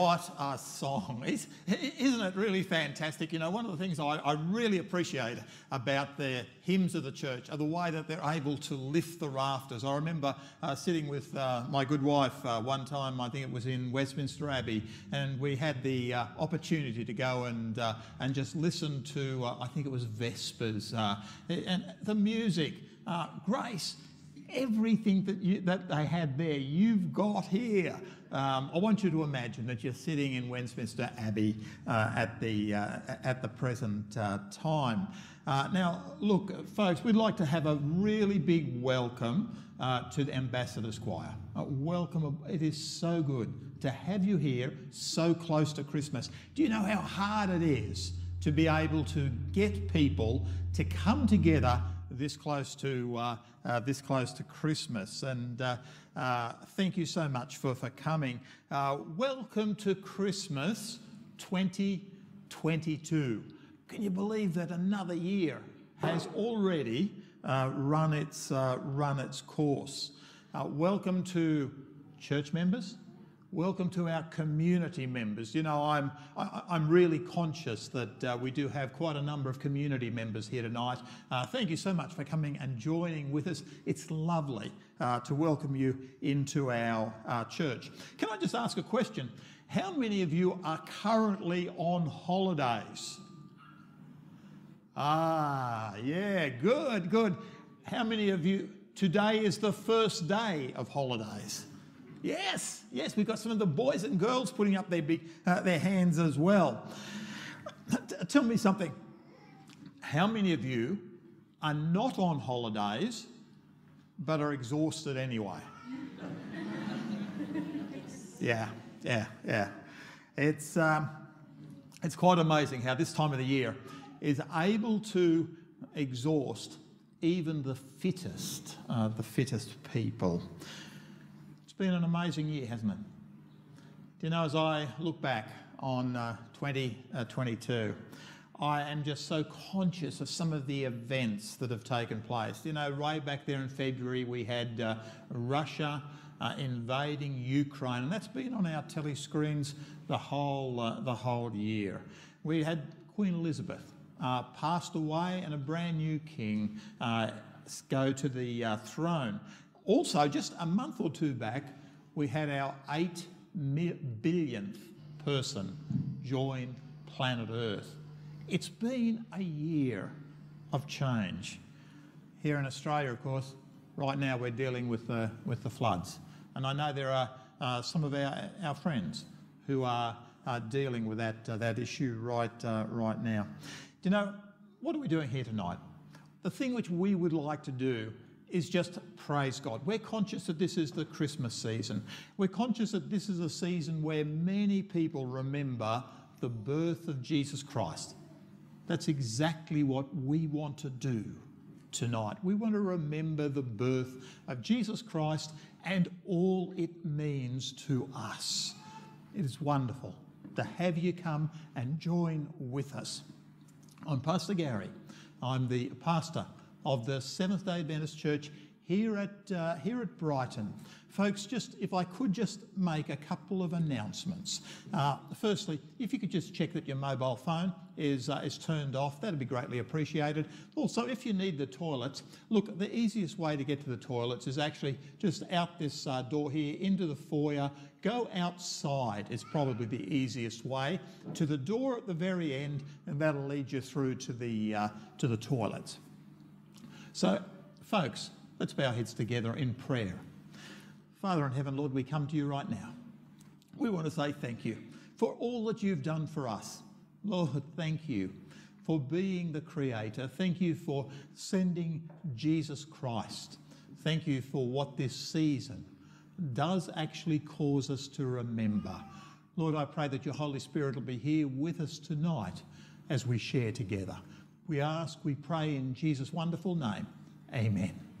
What, a song. It's, isn't it really fantastic? You know, one of the things I, I, really appreciate about the hymns of the church are the way that they're able to lift the rafters. I remember uh, sitting with uh, my good wife uh, one time, I think it was in Westminster Abbey, and we had the uh, opportunity to go and, uh, and just listen to, uh, I think it was Vespers, and the music, Grace everything that, you, that they had there, you've got here. Um, I want you to imagine that you're sitting in Westminster Abbey uh, at, the, uh, at the present uh, time. Uh, now, look, folks, we'd like to have a really big welcome uh, to the Ambassadors Choir. Welcome, it is so good to have you here so close to Christmas. Do you know how hard it is to be able to get people to come together this close to uh, uh, this close to Christmas. And uh, uh thank you so much for for coming. Uh, welcome to Christmas 2022. Can you believe that another year has already uh, run its run its course? welcome to church members Welcome to our community members. You know, I'm, I, am really conscious that uh, we do have quite a number of community members here tonight. Uh, thank you so much for coming and joining with us. It's lovely uh, to welcome you into our uh, church. Can I just ask a question? How many of you are currently on holidays? Ah, yeah, good, good. How many of you, today is the first day of holidays? Yes, yes, we've got some of the boys and girls putting up their, big, uh, their hands as well. Tell me something. How many of you are not on holidays but are exhausted anyway? yeah, yeah, yeah. It's, um, it's quite amazing how this time of the year is able to exhaust even the fittest, uh, the fittest people It's been an amazing year, hasn't it? Do you know, as I look back on uh, 2022, uh, I am just so conscious of some of the events that have taken place. You know, right back there in February, we had uh, Russia uh, invading Ukraine, and that's been on our telly screens the whole, uh, the whole year. We had Queen Elizabeth uh, passed away, and a brand new king uh, go to the uh, throne. Also, just a month or two back, we had our 8 billionth person join planet Earth. It's been a year of change. Here in Australia, of course, right now we're dealing with the, with the floods. And I know there are uh, some of our, our friends who are uh, dealing with that, uh, that issue right, uh, right now. Do you know, what are we doing here tonight? The thing which we would like to do is just praise God. We're conscious that this is the Christmas season. We're conscious that this is a season where many people remember the birth of Jesus Christ. That's exactly what we want to do tonight. We want to remember the birth of Jesus Christ and all it means to us. It is wonderful to have you come and join with us. I'm Pastor Gary. I'm the pastor of the Seventh day Adventist Church here at, uh, here at Brighton. Folks, just if I could just make a couple of announcements. Uh, firstly, if you could just check that your mobile phone is, uh, is turned off, that'd be greatly appreciated. Also, if you need the toilets, look, the easiest way to get to the toilets is actually just out this uh, door here into the foyer. Go outside is probably the easiest way to the door at the very end, and that'll lead you through to the, uh, to the toilets. So, folks, let's bow our heads together in prayer. Father in heaven, Lord, we come to you right now. We want to say thank you for all that you've done for us. Lord, thank you for being the Creator. Thank you for sending Jesus Christ. Thank you for what this season does actually cause us to remember. Lord, I pray that your Holy Spirit will be here with us tonight as we share together. We ask, we pray in Jesus' wonderful name. Amen.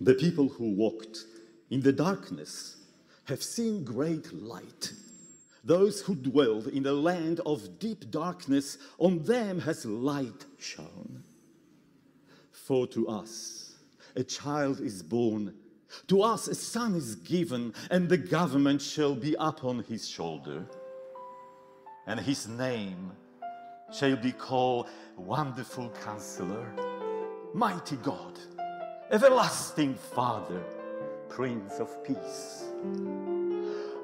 The people who walked in the darkness have seen great light. Those who dwelled in the land of deep darkness, on them has light shone. For to us a child is born, to us a son is given, and the government shall be upon his shoulder. And his name shall be called Wonderful Counselor, Mighty God, Everlasting Father, Prince of Peace.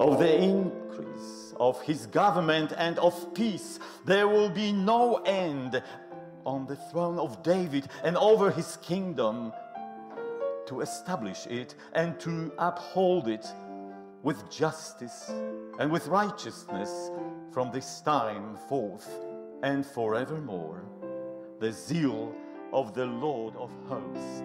Of the increase of his government and of peace, there will be no end on the throne of David and over his kingdom to establish it and to uphold it with justice and with righteousness from this time forth and forevermore. The zeal of the Lord of hosts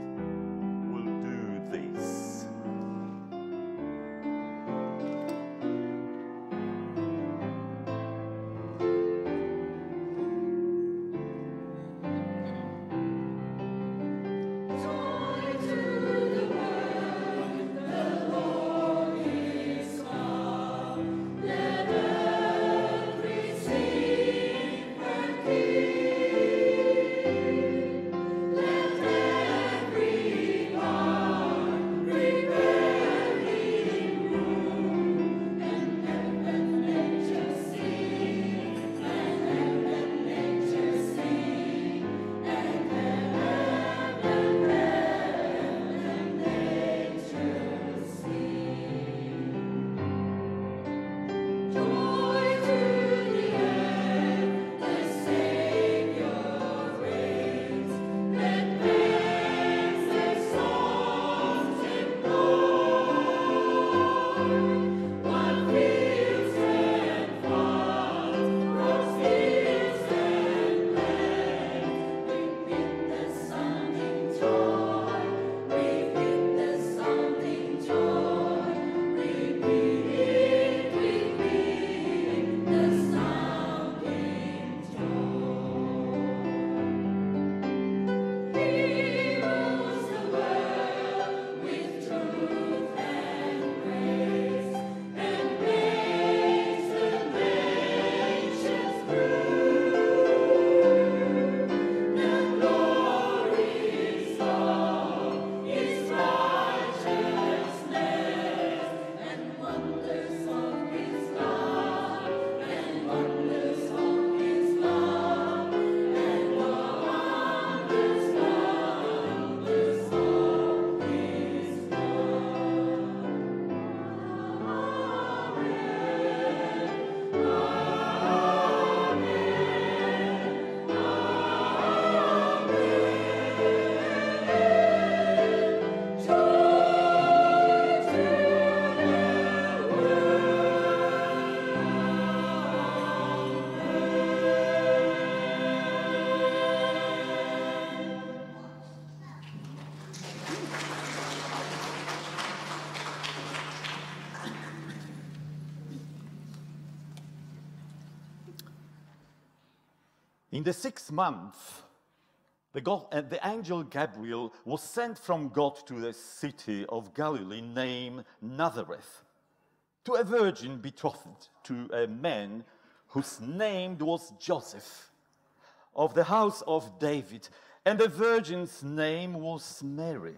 In the sixth month, the, God, uh, the angel Gabriel was sent from God to the city of Galilee named Nazareth to a virgin betrothed to a man whose name was Joseph of the house of David, and the virgin's name was Mary.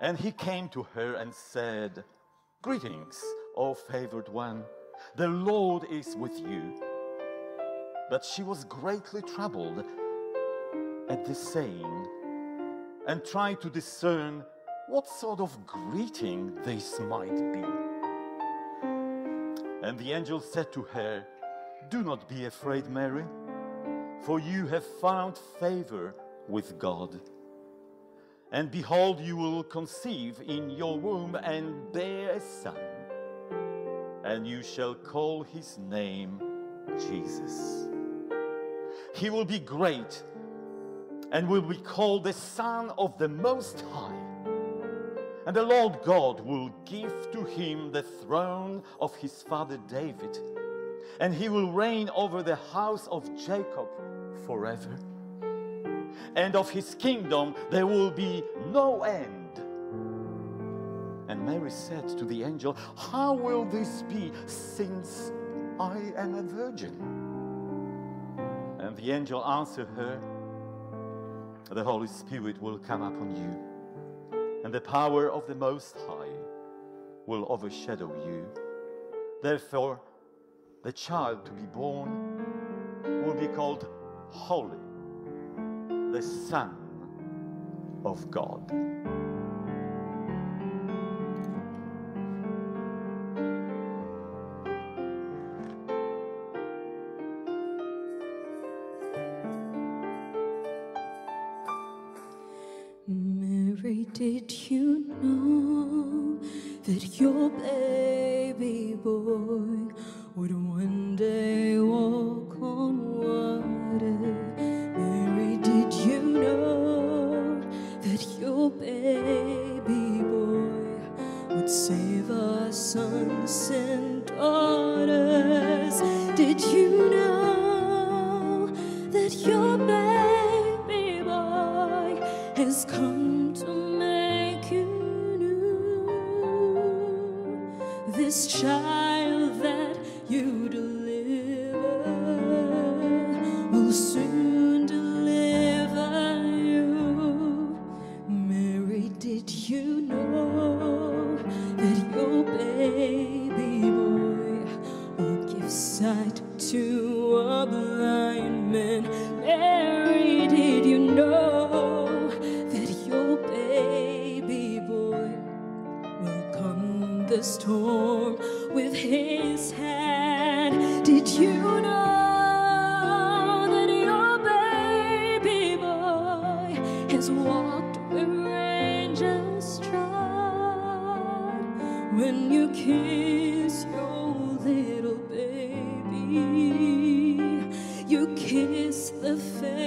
And he came to her and said, Greetings, O favored one, the Lord is with you. But she was greatly troubled at this saying and tried to discern what sort of greeting this might be. And the angel said to her, Do not be afraid, Mary, for you have found favor with God. And behold, you will conceive in your womb and bear a son, and you shall call his name Jesus. He will be great and will be called the Son of the Most High. And the Lord God will give to him the throne of his father David, and he will reign over the house of Jacob forever. and of his kingdom there will be no end. And Mary said to the angel, How will this be since I am a virgin? The angel answered her, The Holy Spirit will come upon you, and the power of the Most High will overshadow you. Therefore, the child to be born will be called Holy, the Son of God. Kiss the face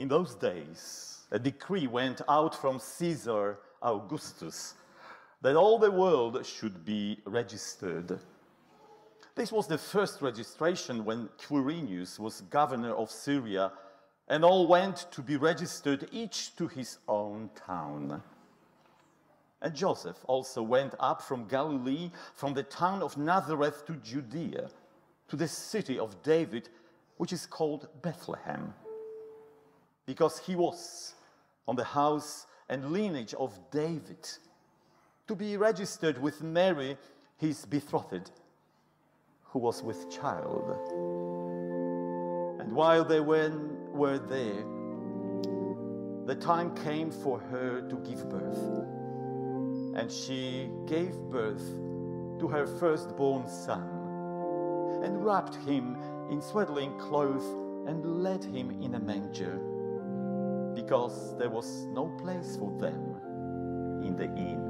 In those days, a decree went out from Caesar Augustus that all the world should be registered. This was the first registration when Quirinius was governor of Syria, and all went to be registered, each to his own town. And Joseph also went up from Galilee, from the town of Nazareth to Judea, to the city of David, which is called Bethlehem, because he was on the house and lineage of David, to be registered with Mary, his betrothed, who was with child. And while they were, there, the time came for her to give birth. And she gave birth to her firstborn son, and wrapped him in swaddling clothes, and laid him in a manger, because there was no place for them in the inn.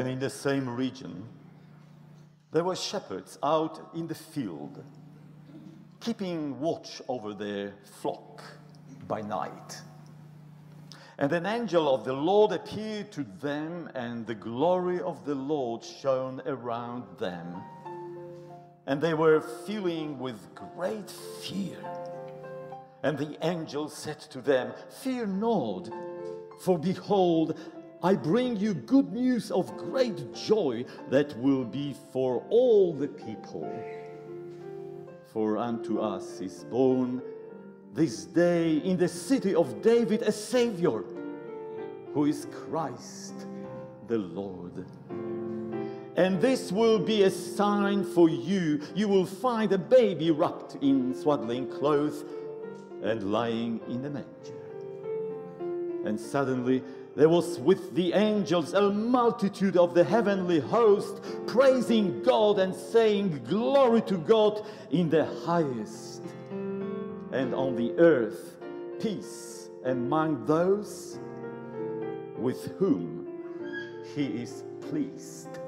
And in the same region, there were shepherds out in the field, keeping watch over their flock by night. And an angel of the Lord appeared to them, and the glory of the Lord shone around them. And they were filling with great fear. And the angel said to them, Fear not, for behold, I bring you good news of great joy that will be for all the people. For unto us is born this day in the city of David a Savior, who is Christ the Lord. And this will be a sign for you. You will find a baby wrapped in swaddling clothes and lying in a manger. And suddenly there was with the angels a multitude of the heavenly host, praising God and saying, Glory to God in the highest, and on the earth peace among those with whom he is pleased.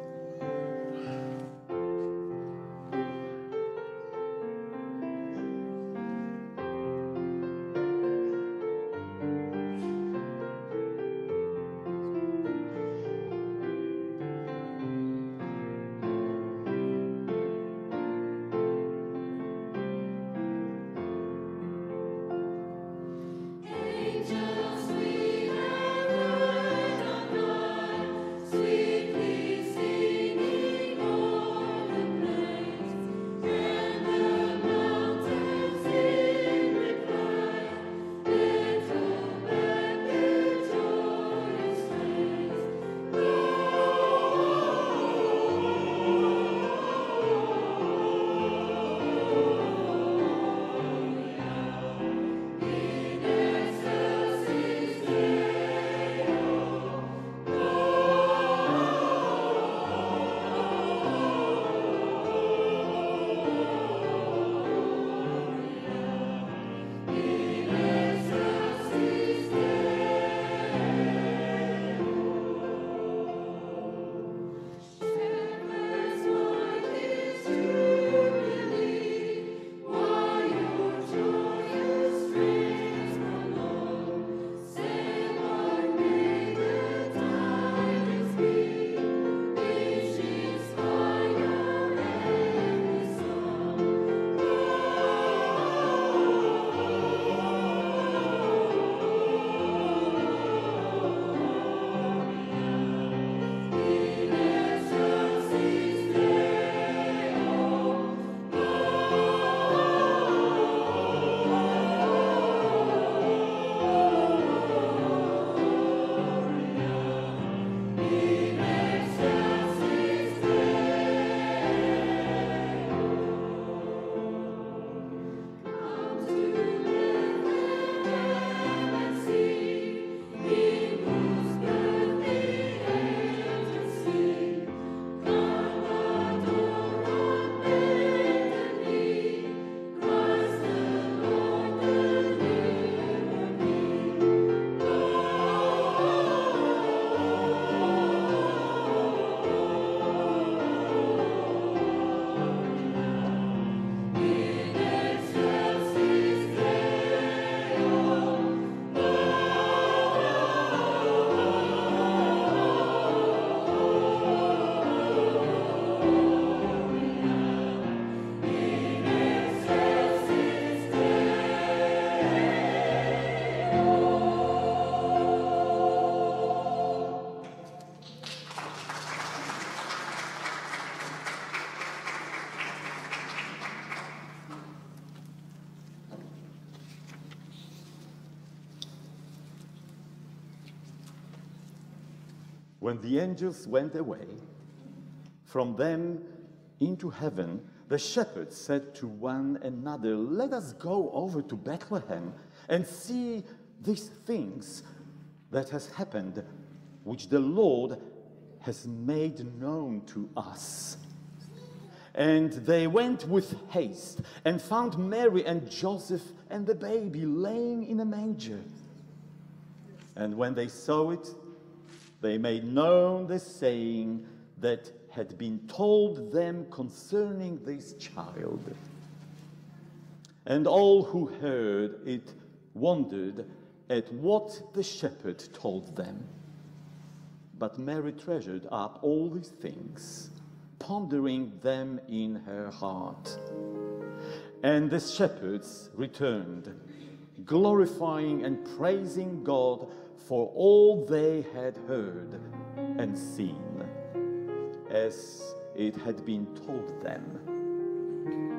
When the angels went away from them into heaven, the shepherds said to one another, Let us go over to Bethlehem and see these things that has happened, which the Lord has made known to us. And they went with haste and found Mary and Joseph and the baby laying in a manger. And when they saw it, they made known the saying that had been told them concerning this child. And all who heard it wondered at what the shepherd told them. But Mary treasured up all these things, pondering them in her heart. And the shepherds returned, glorifying and praising God for all they had heard and seen, as it had been told them.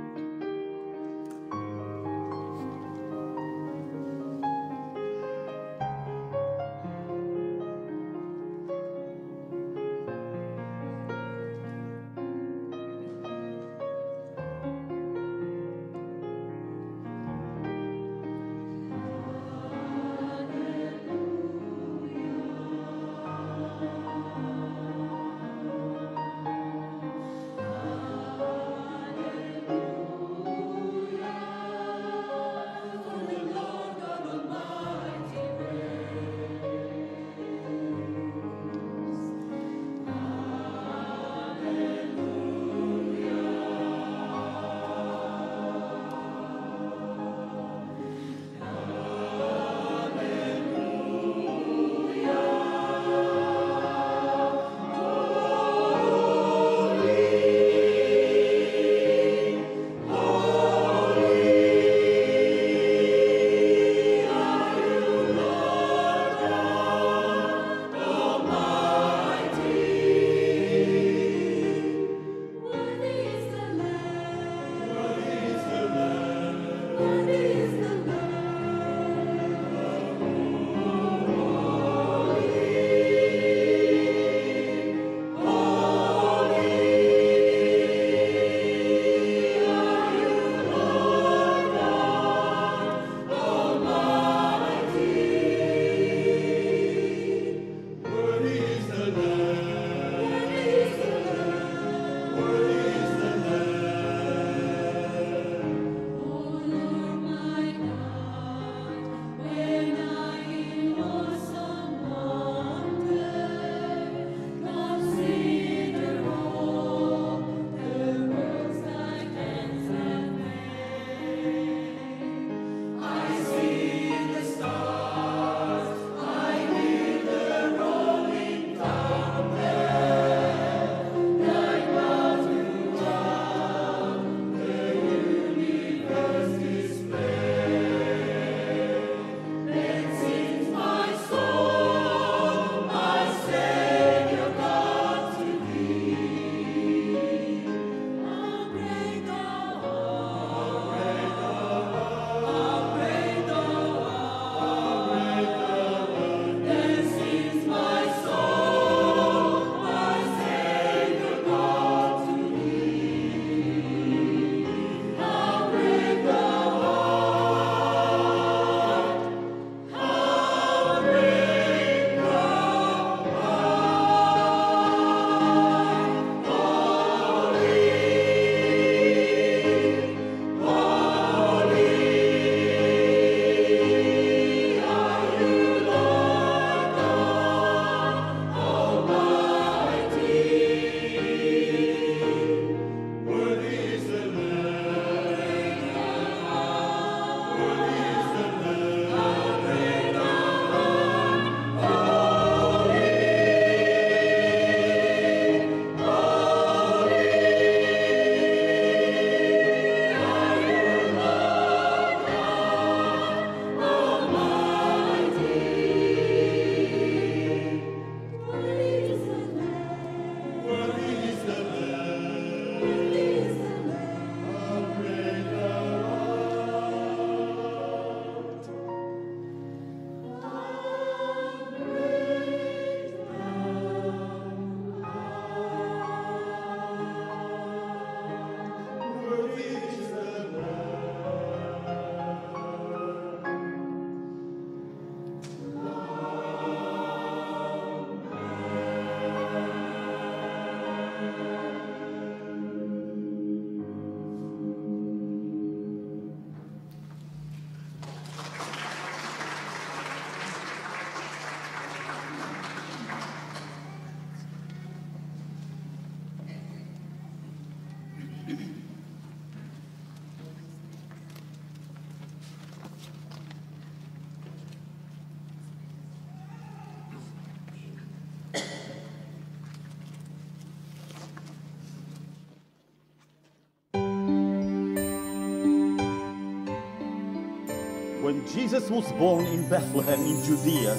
Jesus was born in Bethlehem in Judea,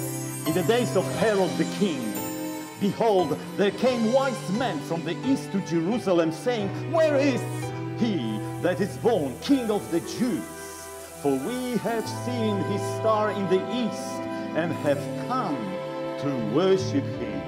in the days of Herod the king, behold, there came wise men from the east to Jerusalem, saying, Where is he that is born King of the Jews? For we have seen his star in the east and have come to worship him.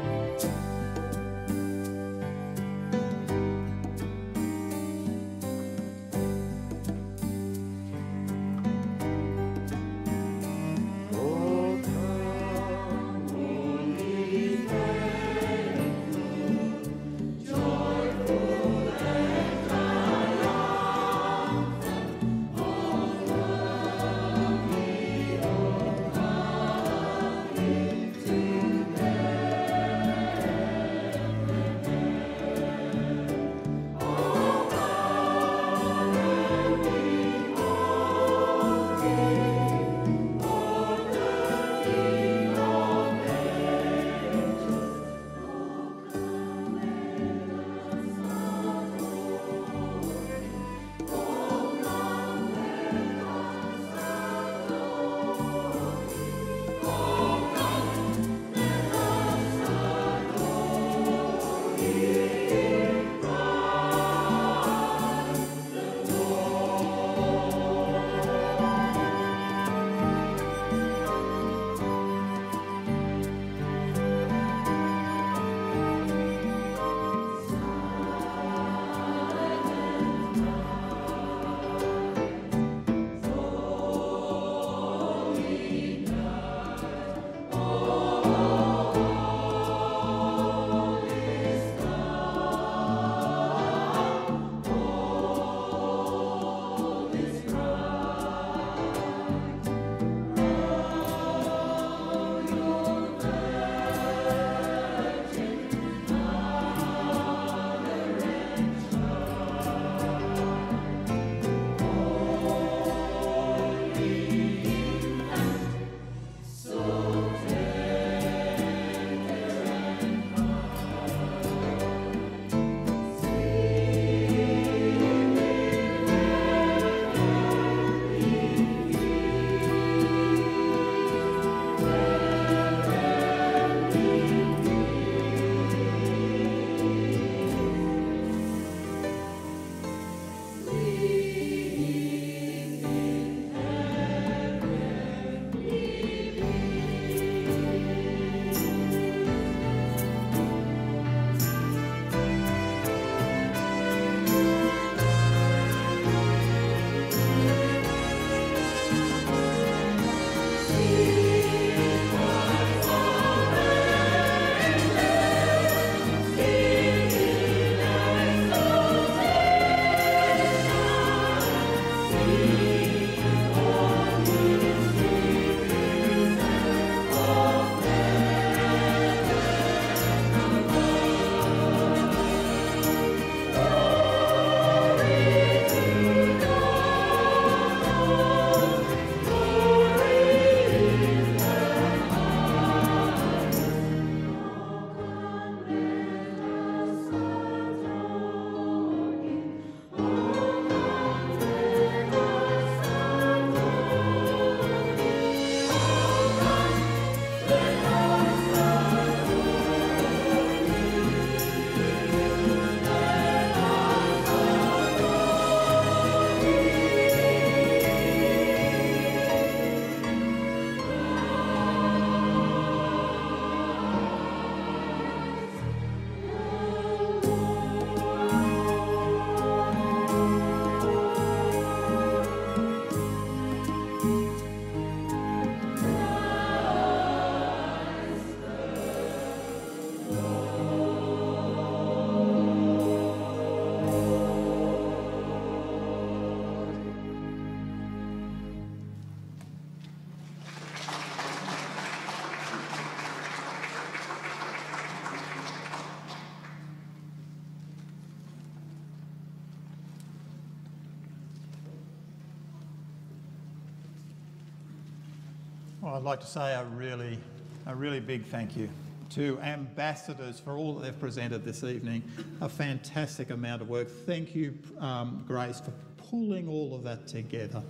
I'd like to say a really, a really big thank you to ambassadors for all that they've presented this evening. A fantastic amount of work. Thank you, um, Grace, for pulling all of that together.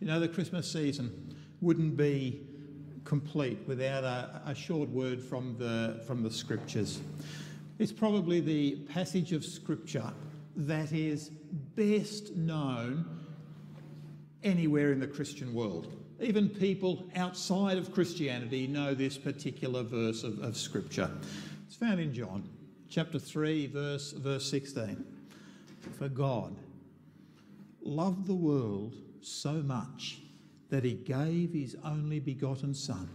You know, the Christmas season wouldn't be complete without a, a short word from the, from the scriptures. It's probably the passage of scripture that is best known anywhere in the Christian world. Even people outside of Christianity know this particular verse of, of scripture. It's found in John chapter 3, verse, verse 16. For God loved the world so much that he gave his only begotten Son,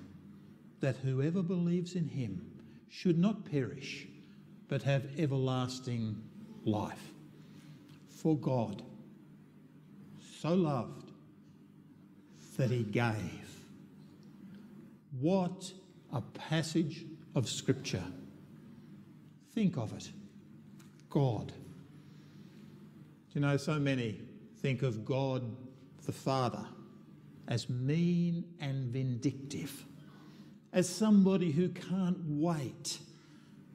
that whoever believes in him should not perish, but have everlasting life. For God so loved that he gave. What a passage of Scripture. Think of it God. Do you know, so many think of God the Father as mean and vindictive, as somebody who can't wait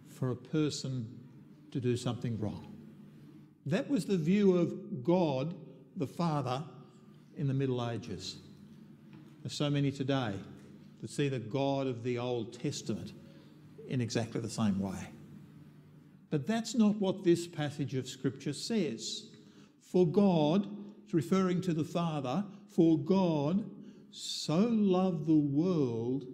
for a person to do something wrong. That was the view of God the Father in the Middle Ages. There's so many today that see the God of the Old Testament in exactly the same way. But that's not what this passage of Scripture says. For God, it's referring to the Father, for God so loved the world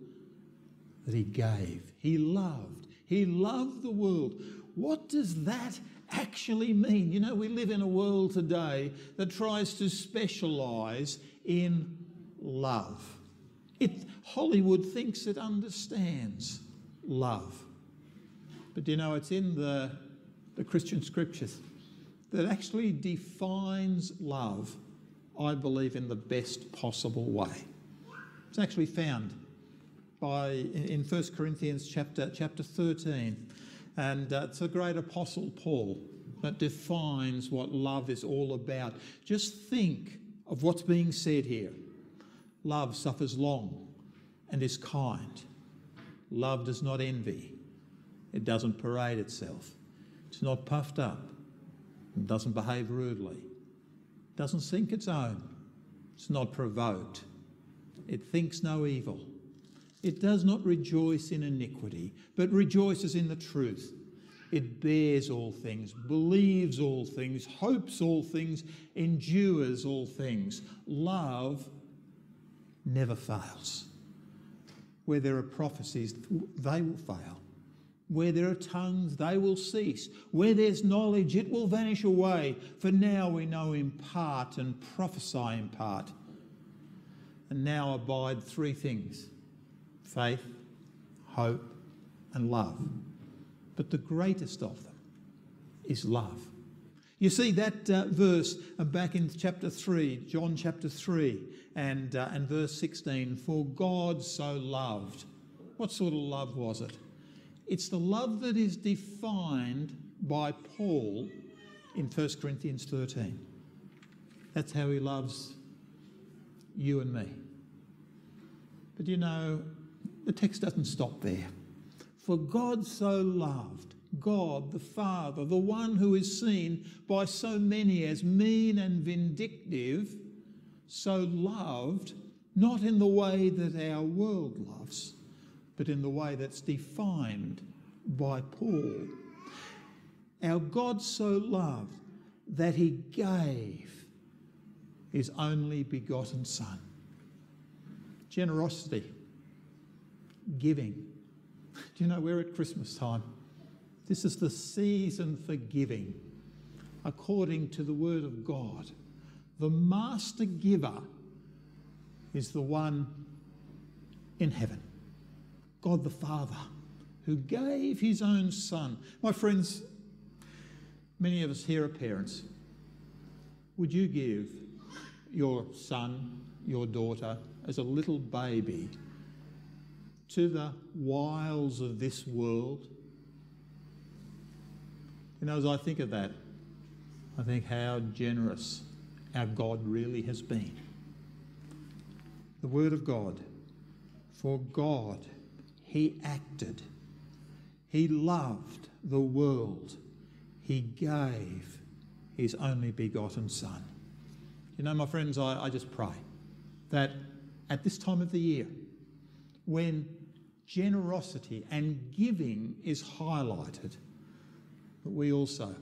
that he gave. He loved. He loved the world. What does that actually mean? You know, we live in a world today that tries to specialise in love. It, Hollywood thinks it understands love. But you know, it's in the, the Christian scriptures that actually defines love, I believe, in the best possible way. It's actually found by in 1 Corinthians chapter, chapter 13. And uh, it's a great apostle Paul that defines what love is all about. Just think of what's being said here. Love suffers long and is kind. Love does not envy. It doesn't parade itself. It's not puffed up. It doesn't behave rudely. It doesn't think its own. It's not provoked. It thinks no evil. It does not rejoice in iniquity, but rejoices in the truth. It bears all things, believes all things, hopes all things, endures all things. Love never fails. Where there are prophecies, they will fail. Where there are tongues, they will cease. Where there's knowledge, it will vanish away. For now we know in part and prophesy in part. And now abide three things faith, hope, and love. But the greatest of them is love. You see that uh, verse uh, back in chapter 3, John chapter 3, and, uh, and verse 16 For God so loved. What sort of love was it? It's the love that is defined by Paul in 1 Corinthians 13. That's how he loves you and me. But you know, the text doesn't stop there. For God so loved, God the Father, the one who is seen by so many as mean and vindictive, so loved, not in the way that our world loves, but in the way that's defined by Paul. Our God so loved that he gave his only begotten Son. Generosity, giving. Do you know we're at Christmas time? This is the season for giving, according to the Word of God. The master giver is the one in heaven, God the Father, who gave his own Son. My friends, many of us here are parents. Would you give your son, your daughter, as a little baby to the wiles of this world? You know, as I think of that, I think how generous our God really has been. The Word of God. For God, He acted, He loved the world, He gave His only begotten Son. You know, my friends, I, I just pray that at this time of the year when generosity and giving is highlighted, that we also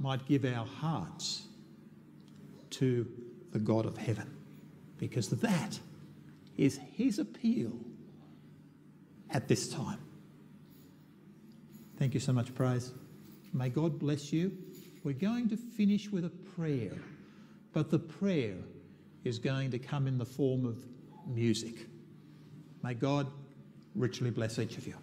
might give our hearts to the God of heaven, because that is his appeal at this time. Thank you so much, Praise. May God bless you. We're going to finish with a prayer, but the prayer is going to come in the form of music. May God richly bless each of you.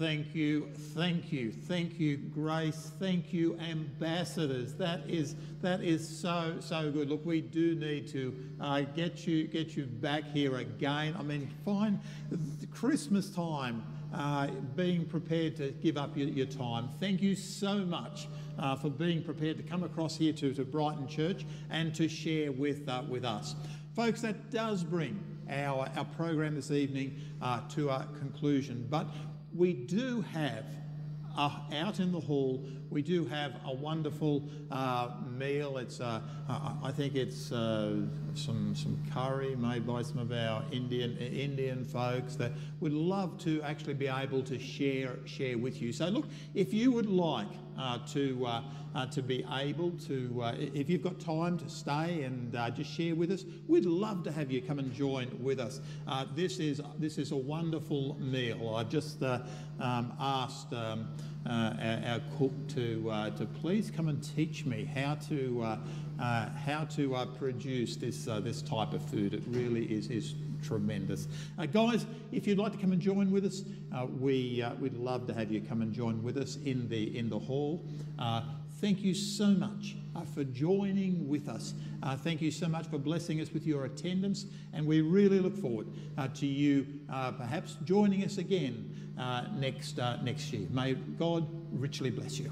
Thank you, thank you, thank you, Grace. Thank you, ambassadors. That is that is so so good. Look, we do need to uh, get you get you back here again. I mean, fine, Christmas time. Uh, being prepared to give up your, your time. Thank you so much uh, for being prepared to come across here to, to Brighton Church and to share with, uh, with us. Folks, that does bring our, our program this evening uh, to a conclusion, but we do have uh, out in the hall, we do have a wonderful uh, meal. It's, uh, I think it's uh, some some curry made by some of our Indian Indian folks that would love to actually be able to share share with you. So look, if you would like uh, to uh, uh, to be able to, uh, if you've got time to stay and uh, just share with us, we'd love to have you come and join with us. Uh, this is this is a wonderful meal. I've just um, asked. Um, uh, our, our, cook to uh, to please come and teach me how to uh, how to produce this this type of food. It really is is tremendous. Uh, guys, if you'd like to come and join with us, uh, we, uh, we'd love to have you come and join with us in the, in the hall. thank you so much for joining with us. thank you so much for blessing us with your attendance, and we really look forward to you perhaps joining us again Uh, next, uh, next year. May God richly bless you.